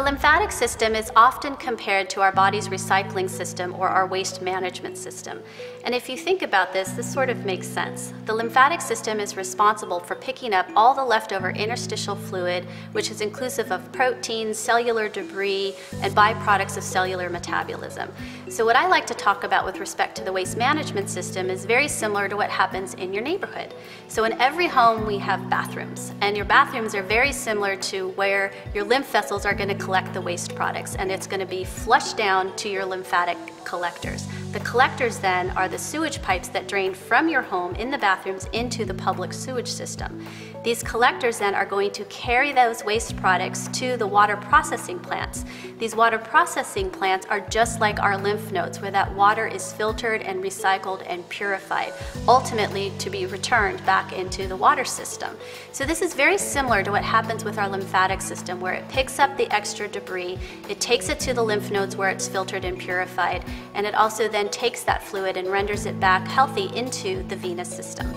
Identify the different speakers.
Speaker 1: lymphatic system is often compared to our body's recycling system or our waste management system. And if you think about this, this sort of makes sense. The lymphatic system is responsible for picking up all the leftover interstitial fluid, which is inclusive of proteins, cellular debris, and byproducts of cellular metabolism. So what I like to talk about with respect to the waste management system is very similar to what happens in your neighborhood. So in every home we have bathrooms, and your bathrooms are very similar to where your lymph vessels are going to collect the waste products and it's going to be flushed down to your lymphatic collectors. The collectors then are the sewage pipes that drain from your home in the bathrooms into the public sewage system. These collectors then are going to carry those waste products to the water processing plants. These water processing plants are just like our lymph nodes where that water is filtered and recycled and purified, ultimately to be returned back into the water system. So this is very similar to what happens with our lymphatic system where it picks up the extra debris, it takes it to the lymph nodes where it's filtered and purified, and it also then takes that fluid and renders it back healthy into the venous system.